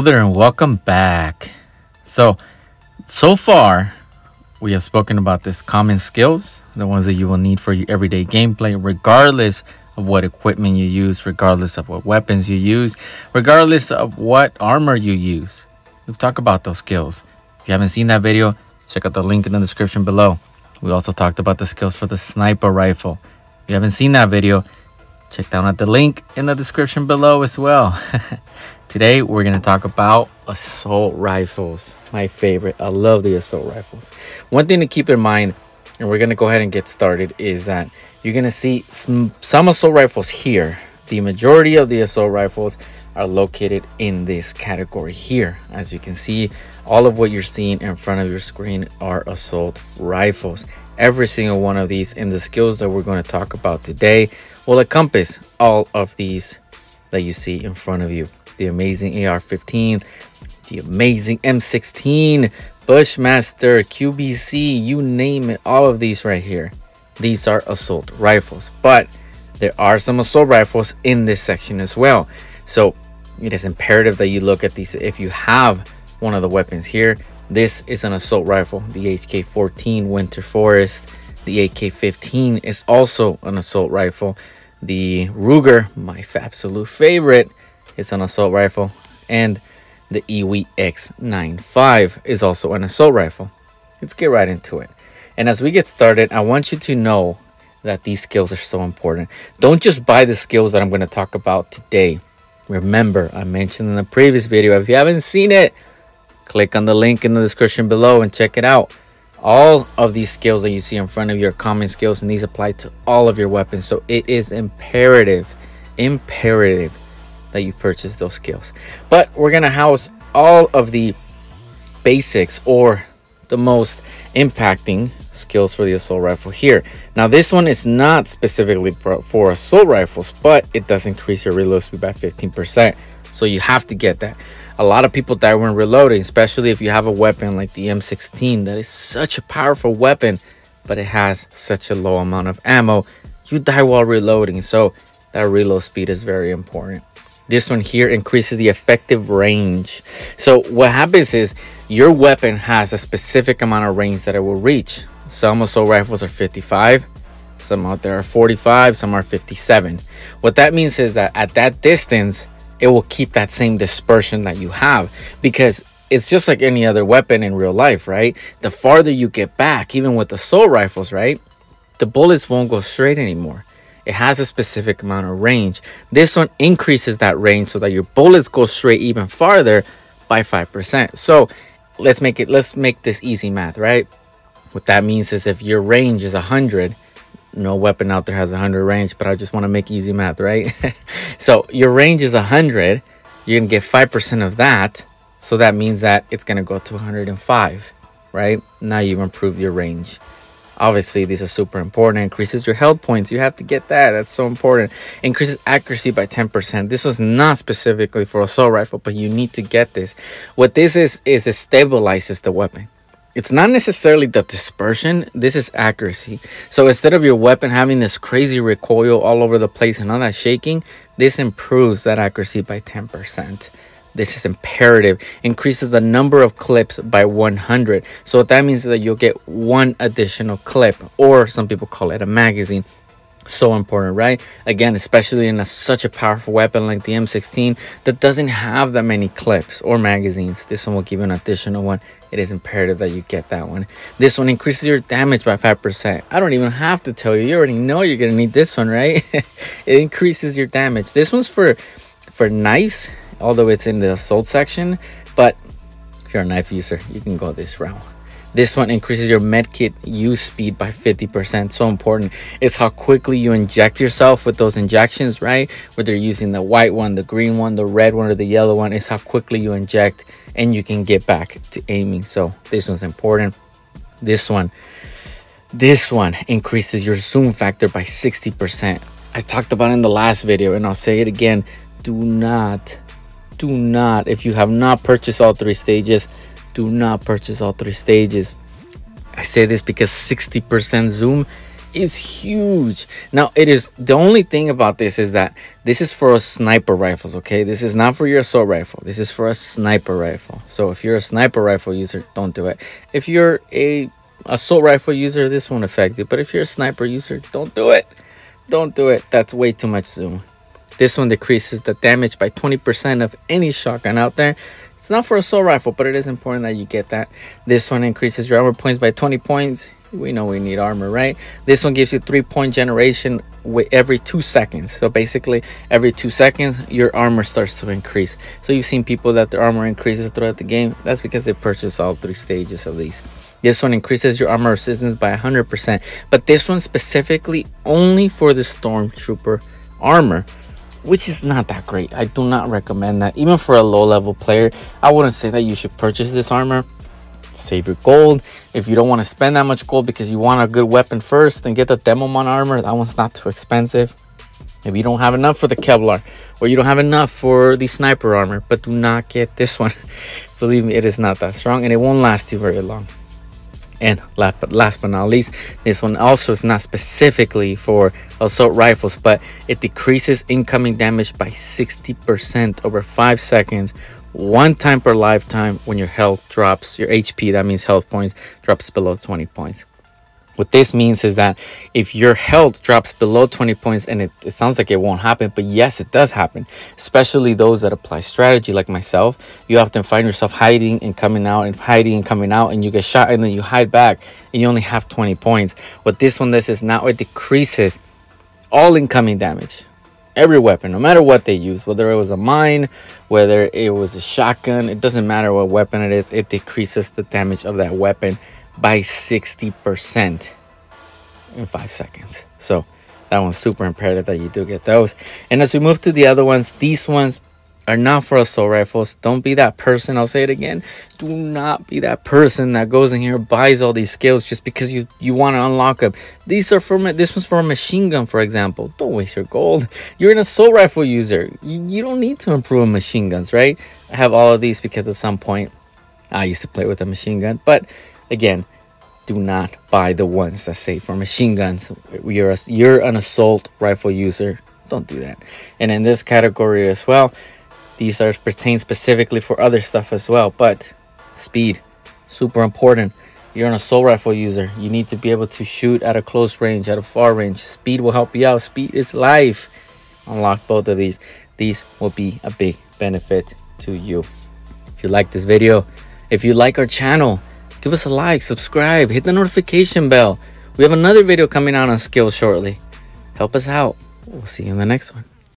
Hello there and welcome back. So, so far, we have spoken about this common skills, the ones that you will need for your everyday gameplay, regardless of what equipment you use, regardless of what weapons you use, regardless of what armor you use. We've talked about those skills. If you haven't seen that video, check out the link in the description below. We also talked about the skills for the sniper rifle. If you haven't seen that video, check down at the link in the description below as well. Today, we're to talk about assault rifles. My favorite. I love the assault rifles. One thing to keep in mind, and we're to go ahead and get started, is that you're to see some, some assault rifles here. The majority of the assault rifles are located in this category here. As you can see, all of what you're seeing in front of your screen are assault rifles. Every single one of these and the skills that we're to talk about today will encompass all of these that you see in front of you the amazing AR-15, the amazing M16, Bushmaster, QBC, you name it, all of these right here. These are assault rifles, but there are some assault rifles in this section as well. So it is imperative that you look at these. If you have one of the weapons here, this is an assault rifle, the HK-14 Winter Forest. The AK-15 is also an assault rifle. The Ruger, my absolute favorite, is an assault rifle, and the Iwi X95 is also an assault rifle. Let's get right into it. And as we get started, I want you to know that these skills are so important. Don't just buy the skills that I'm going to talk about today. Remember, I mentioned in the previous video, if you haven't seen it, click on the link in the description below and check it out. All of these skills that you see in front of you are common skills and these apply to all of your weapons. So it is imperative, imperative that you purchase those skills. But we're going to house all of the basics or the most impacting skills for the assault rifle here. Now this one is not specifically for assault rifles, but it does increase your reload speed by 15%. So you have to get that. A lot of people die when reloading, especially if you have a weapon like the M16 that is such a powerful weapon, but it has such a low amount of ammo. You die while reloading, so that reload speed is very important. This one here increases the effective range. So what happens is your weapon has a specific amount of range that it will reach. Some assault rifles are 55, some out there are 45, some are 57. What that means is that at that distance, it will keep that same dispersion that you have because it's just like any other weapon in real life, right? The farther you get back, even with the assault rifles, right? The bullets won't go straight anymore it has a specific amount of range. This one increases that range so that your bullets go straight even farther by 5%. So let's make it, let's make this easy math, right? What that means is if your range is 100, no weapon out there has 100 range, but I just want to make easy math, right? so your range is 100, you're going to get 5% of that. So that means that it's going to go to 105, right? Now you've improved your range. Obviously, this is super important. increases your health points. You have to get that. That's so important. Increases accuracy by 10%. This was not specifically for assault rifle, but you need to get this. What this is, is it stabilizes the weapon. It's not necessarily the dispersion. This is accuracy. So instead of your weapon having this crazy recoil all over the place and all that shaking, this improves that accuracy by 10%. This is imperative. Increases the number of clips by 100. So that means that you'll get one additional clip, or some people call it a magazine. So important, right? Again, especially in a, such a powerful weapon like the M16 that doesn't have that many clips or magazines. This one will give you an additional one. It is imperative that you get that one. This one increases your damage by 5%. I don't even have to tell you. You already know you're going to need this one, right? it increases your damage. This one's for for knives although it's in the assault section but if you're a knife user you can go this route. This one increases your medkit use speed by 50% so important is how quickly you inject yourself with those injections right? Whether you're using the white one the green one the red one or the yellow one is how quickly you inject and you can get back to aiming. So this one's important. This one this one increases your zoom factor by 60% i talked about in the last video and i'll say it again. Do not do not, if you have not purchased all three stages, do not purchase all three stages. I say this because 60% zoom is huge. Now, it is the only thing about this is that this is for sniper rifles, okay? This is not for your assault rifle. This is for a sniper rifle. So if you're a sniper rifle user, don't do it. If you're a assault rifle user, this won't affect you. But if you're a sniper user, don't do it. Don't do it. That's way too much zoom. This one decreases the damage by 20% of any shotgun out there. It's not for assault rifle, but it is important that you get that. This one increases your armor points by 20 points we know we need armor, right? This one gives you three point generation with every two seconds. So basically, every two seconds, your armor starts to increase. So you've seen people that their armor increases throughout the game. That's because they purchase all three stages of these. This one increases your armor resistance by 100%, but this one specifically only for the Stormtrooper armor which is not that great. I do not recommend that. Even for a low level player, I wouldn't say that you should purchase this armor save your gold. If you don't want to spend that much gold because you want a good weapon first, then get the Demomon armor. That one's not too expensive. If you don't have enough for the Kevlar or you don't have enough for the sniper armor, but do not get this one. Believe me, it is not that strong and it won't last you very long. And last but, not least, this one also is not specifically for assault rifles, but it decreases incoming damage by 60% over 5 seconds one time per lifetime when your health drops, your HP, that means health points, drops below 20 points. What this means is that if your health drops below 20 points, and it, it sounds like it won't happen, but yes, it does happen, especially those that apply strategy like myself. You often find yourself hiding and coming out and hiding and coming out, and you get shot, and then you hide back, and you only have 20 points. What this one does is now it decreases all incoming damage every weapon, no matter what they use, whether it was a mine, whether it was a shotgun, it doesn't matter what weapon it is, it decreases the damage of that weapon by 60% in five seconds. So that one's super imperative that you do get those. And as we move to the other ones, these ones are not for assault rifles. Don't be that person. I'll say it again. Do not be that person that goes in here buys all these skills just because you you want to unlock them. These are for this one's for a machine gun, for example. Don't waste your gold. You're an assault rifle user. You, you don't need to improve machine guns, right? I have all of these because at some point I used to play with a machine gun, but again. Do not buy the ones that say for machine guns. You're a, you're an assault rifle user. Don't do that. And in this category as well, these are pertain specifically for other stuff as well, but speed, super important. You're an assault rifle user. You need to be able to shoot at a close range, at a far range. Speed will help you out. Speed is life. Unlock both of these. These will be a big benefit to you. If you like this video, if you like our channel, give us a like, subscribe, hit the notification bell. We have another video coming out on skills shortly. Help us out. We'll see you in the next one.